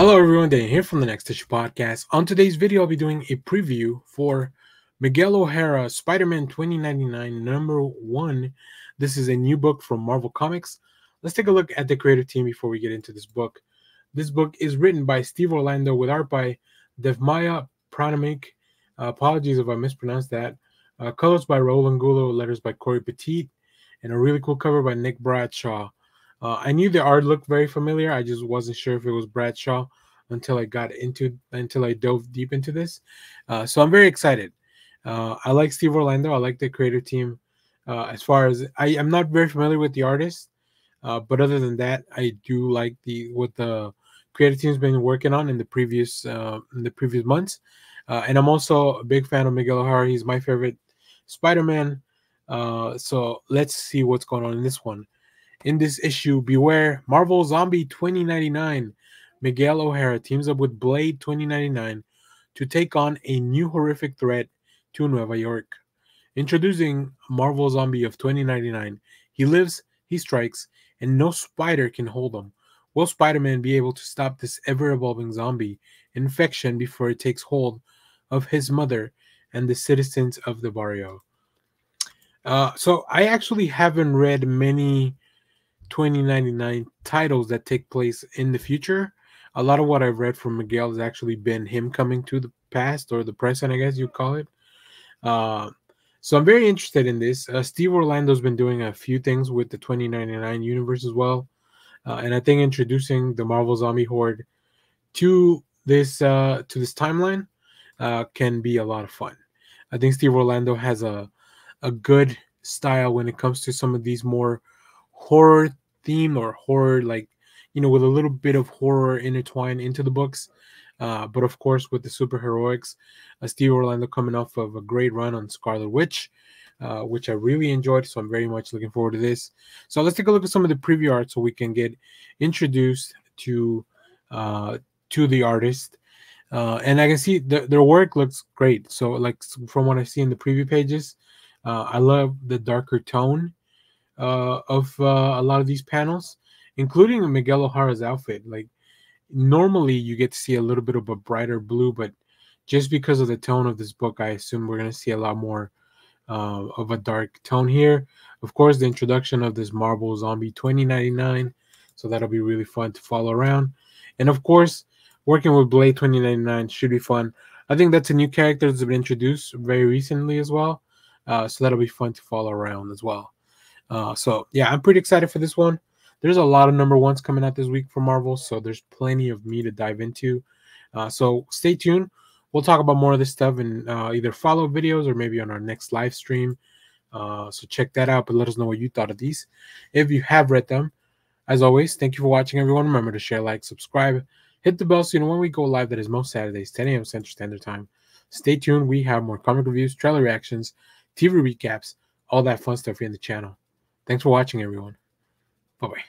Hello everyone, Dan here from the Next Issue Podcast. On today's video, I'll be doing a preview for Miguel O'Hara Spider-Man 2099 number one. This is a new book from Marvel Comics. Let's take a look at the creative team before we get into this book. This book is written by Steve Orlando with art by Devmaya Pranamic. Uh, apologies if I mispronounced that. Uh, colors by Raul Angulo, letters by Cory Petit, and a really cool cover by Nick Bradshaw. Uh, I knew the art looked very familiar. I just wasn't sure if it was Bradshaw until I got into until I dove deep into this. Uh, so I'm very excited. Uh, I like Steve Orlando. I like the creative team. Uh, as far as I, am not very familiar with the artist, uh, but other than that, I do like the what the creative team's been working on in the previous uh, in the previous months. and I'm also a big fan of Miguel O'Hara. He's my favorite Spider-Man. so let's see what's going on in this one. In this issue, beware Marvel Zombie 2099. Miguel O'Hara teams up with Blade 2099 to take on a new horrific threat to Nueva York. Introducing Marvel Zombie of 2099. He lives, he strikes, and no spider can hold him. Will Spider Man be able to stop this ever evolving zombie infection before it takes hold of his mother and the citizens of the barrio? Uh, so, I actually haven't read many 2099 titles that take place in the future. A lot of what I've read from Miguel has actually been him coming to the past or the present, I guess you call it. Uh, so I'm very interested in this. Uh, Steve Orlando's been doing a few things with the 2099 universe as well, uh, and I think introducing the Marvel Zombie Horde to this uh, to this timeline uh, can be a lot of fun. I think Steve Orlando has a a good style when it comes to some of these more horror theme or horror like you know with a little bit of horror intertwined into the books uh, but of course with the superheroics uh, steve orlando coming off of a great run on scarlet witch uh, which i really enjoyed so i'm very much looking forward to this. So let's take a look at some of the preview art so we can get introduced to uh, to the artist. Uh, and i can see the, their work looks great. So like from what i see in the preview pages uh, i love the darker tone of uh, a lot of these panels, including Miguel O'Hara's outfit. Like normally you get to see a little bit of a brighter blue, but just because of the tone of this book, I assume we're going to see a lot more uh, of a dark tone here. Of course, the introduction of this Marvel Zombie 2099, so that'll be really fun to follow around. And of course, working with Blade 2099 should be fun. I think that's a new character that's been introduced very recently as well. Uh, so that'll be fun to follow around as well. Uh, so yeah, I'm pretty excited for this one. There's a lot of number ones coming out this week for Marvel, so there's plenty of me to dive into. Uh, so stay tuned. We'll talk about more of this stuff in uh, either follow videos or maybe on our next live stream. Uh, so check that out, but let us know what you thought of these. If you have read them, as always, thank you for watching, everyone. Remember to share, like, subscribe, hit the bell so you know when we go live. That is most Saturdays, 10 a.m. Central Standard Time. Stay tuned. We have more comic reviews, trailer reactions, TV recaps, all that fun stuff here in the channel. Thanks for watching, everyone. Bye bye.